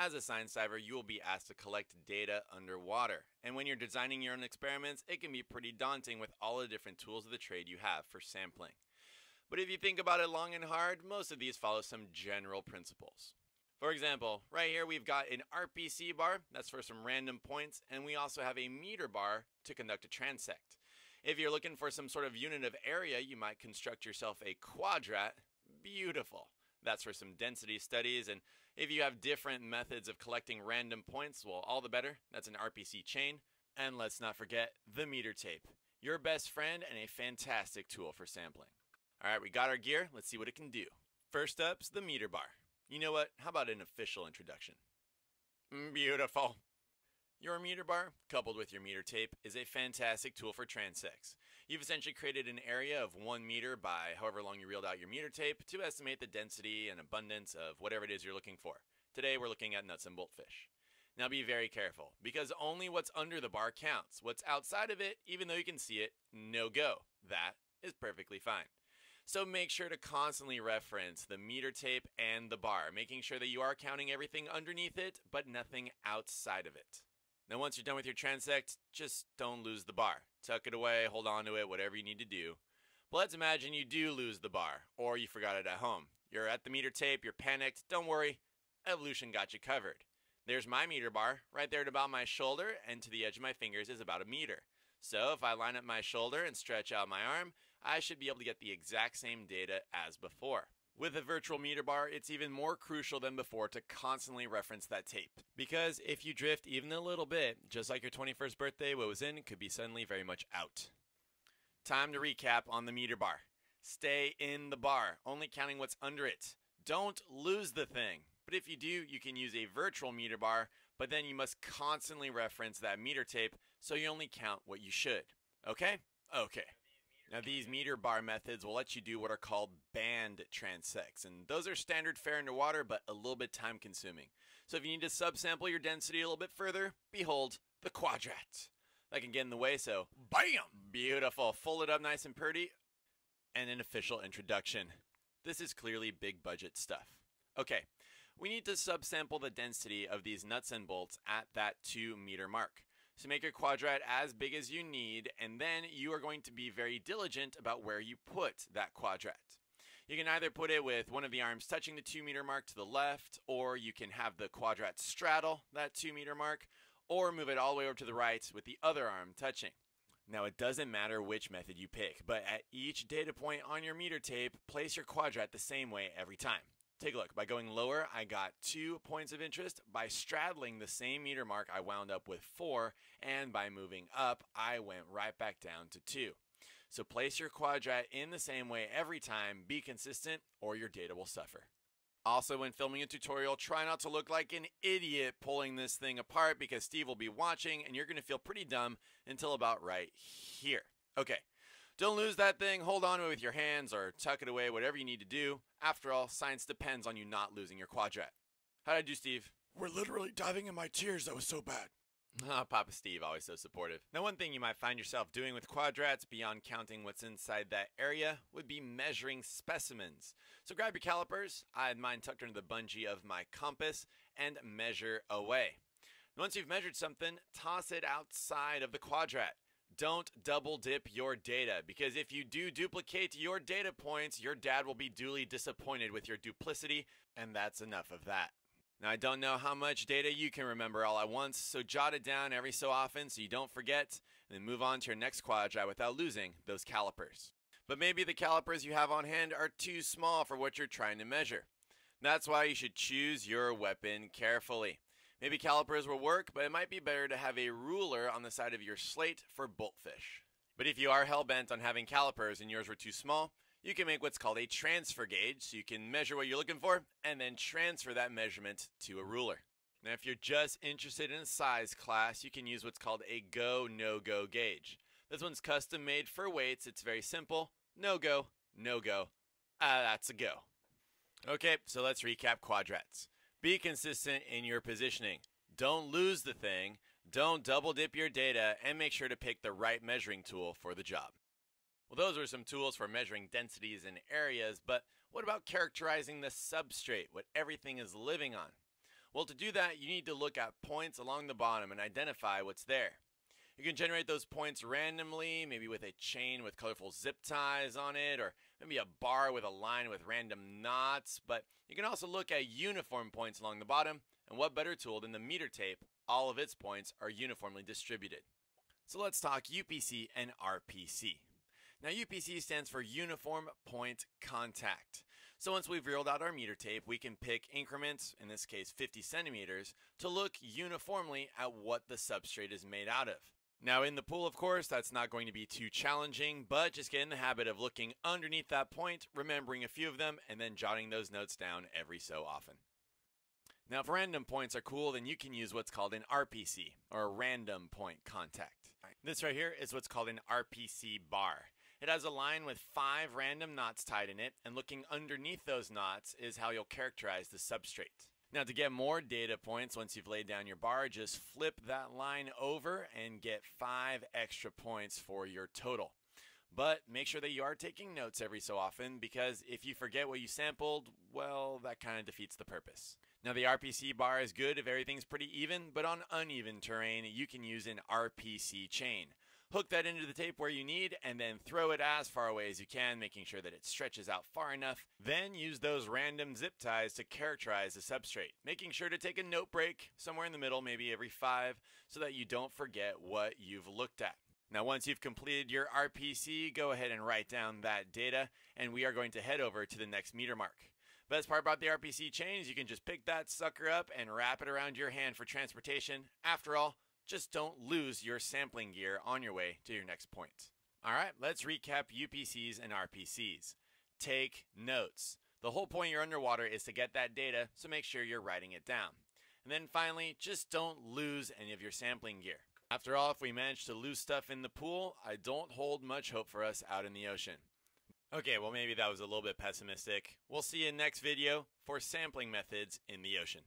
As a science diver, you will be asked to collect data underwater. And when you're designing your own experiments, it can be pretty daunting with all the different tools of the trade you have for sampling. But if you think about it long and hard, most of these follow some general principles. For example, right here we've got an RPC bar, that's for some random points, and we also have a meter bar to conduct a transect. If you're looking for some sort of unit of area, you might construct yourself a quadrat. Beautiful. That's for some density studies, and if you have different methods of collecting random points, well, all the better. That's an RPC chain. And let's not forget the meter tape, your best friend and a fantastic tool for sampling. All right, we got our gear. Let's see what it can do. First up's the meter bar. You know what? How about an official introduction? Mm, beautiful. Your meter bar, coupled with your meter tape, is a fantastic tool for transects. You've essentially created an area of one meter by however long you reeled out your meter tape to estimate the density and abundance of whatever it is you're looking for. Today we're looking at nuts and boltfish. Now be very careful, because only what's under the bar counts. What's outside of it, even though you can see it, no go. That is perfectly fine. So make sure to constantly reference the meter tape and the bar, making sure that you are counting everything underneath it, but nothing outside of it. Now once you're done with your transect, just don't lose the bar. Tuck it away, hold on to it, whatever you need to do. But let's imagine you do lose the bar, or you forgot it at home. You're at the meter tape, you're panicked, don't worry, evolution got you covered. There's my meter bar, right there at about my shoulder, and to the edge of my fingers is about a meter. So if I line up my shoulder and stretch out my arm, I should be able to get the exact same data as before. With a virtual meter bar, it's even more crucial than before to constantly reference that tape. Because if you drift even a little bit, just like your 21st birthday, what was in could be suddenly very much out. Time to recap on the meter bar. Stay in the bar, only counting what's under it. Don't lose the thing. But if you do, you can use a virtual meter bar, but then you must constantly reference that meter tape so you only count what you should. Okay? Okay. Now, these meter bar methods will let you do what are called band transects, and those are standard fare underwater, but a little bit time consuming. So if you need to subsample your density a little bit further, behold the quadrat. That can get in the way, so BAM! Beautiful. Fold it up nice and pretty. And an official introduction. This is clearly big budget stuff. Okay, we need to subsample the density of these nuts and bolts at that 2 meter mark. So make your quadrat as big as you need, and then you are going to be very diligent about where you put that quadrat. You can either put it with one of the arms touching the 2 meter mark to the left, or you can have the quadrat straddle that 2 meter mark, or move it all the way over to the right with the other arm touching. Now, it doesn't matter which method you pick, but at each data point on your meter tape, place your quadrat the same way every time. Take a look. By going lower, I got two points of interest. By straddling the same meter mark, I wound up with four. And by moving up, I went right back down to two. So place your quadrat in the same way every time. Be consistent or your data will suffer. Also, when filming a tutorial, try not to look like an idiot pulling this thing apart because Steve will be watching and you're going to feel pretty dumb until about right here. Okay, don't lose that thing. Hold on to it with your hands or tuck it away, whatever you need to do. After all, science depends on you not losing your quadrat. How'd I do, Steve? We're literally diving in my tears. That was so bad. Ah, Papa Steve, always so supportive. Now, one thing you might find yourself doing with quadrats beyond counting what's inside that area would be measuring specimens. So grab your calipers, I had mine tucked under the bungee of my compass, and measure away. Once you've measured something, toss it outside of the quadrat. Don't double dip your data because if you do duplicate your data points, your dad will be duly disappointed with your duplicity, and that's enough of that. Now, I don't know how much data you can remember all at once, so jot it down every so often so you don't forget, and then move on to your next quadrat without losing those calipers. But maybe the calipers you have on hand are too small for what you're trying to measure. That's why you should choose your weapon carefully. Maybe calipers will work, but it might be better to have a ruler on the side of your slate for boltfish. But if you are hell bent on having calipers and yours were too small, you can make what's called a transfer gauge, so you can measure what you're looking for and then transfer that measurement to a ruler. Now, if you're just interested in a size class, you can use what's called a go no go gauge. This one's custom made for weights. It's very simple no go, no go. Ah, that's a go. Okay, so let's recap quadrats. Be consistent in your positioning. Don't lose the thing, don't double dip your data, and make sure to pick the right measuring tool for the job. Well, those are some tools for measuring densities in areas, but what about characterizing the substrate, what everything is living on? Well, to do that, you need to look at points along the bottom and identify what's there. You can generate those points randomly, maybe with a chain with colorful zip ties on it, or maybe a bar with a line with random knots. But you can also look at uniform points along the bottom, and what better tool than the meter tape? All of its points are uniformly distributed. So let's talk UPC and RPC. Now, UPC stands for Uniform Point Contact. So once we've reeled out our meter tape, we can pick increments, in this case 50 centimeters, to look uniformly at what the substrate is made out of. Now, in the pool, of course, that's not going to be too challenging, but just get in the habit of looking underneath that point, remembering a few of them, and then jotting those notes down every so often. Now, if random points are cool, then you can use what's called an RPC, or a random point contact. This right here is what's called an RPC bar. It has a line with five random knots tied in it, and looking underneath those knots is how you'll characterize the substrate. Now, to get more data points once you've laid down your bar, just flip that line over and get five extra points for your total. But make sure that you are taking notes every so often because if you forget what you sampled, well, that kind of defeats the purpose. Now, the RPC bar is good if everything's pretty even, but on uneven terrain, you can use an RPC chain hook that into the tape where you need, and then throw it as far away as you can, making sure that it stretches out far enough. Then use those random zip ties to characterize the substrate, making sure to take a note break somewhere in the middle, maybe every five, so that you don't forget what you've looked at. Now, once you've completed your RPC, go ahead and write down that data, and we are going to head over to the next meter mark. Best part about the RPC chain is you can just pick that sucker up and wrap it around your hand for transportation. After all, just don't lose your sampling gear on your way to your next point. All right, let's recap UPCs and RPCs. Take notes. The whole point you're underwater is to get that data, so make sure you're writing it down. And then finally, just don't lose any of your sampling gear. After all, if we manage to lose stuff in the pool, I don't hold much hope for us out in the ocean. Okay, well maybe that was a little bit pessimistic. We'll see you in next video for sampling methods in the ocean.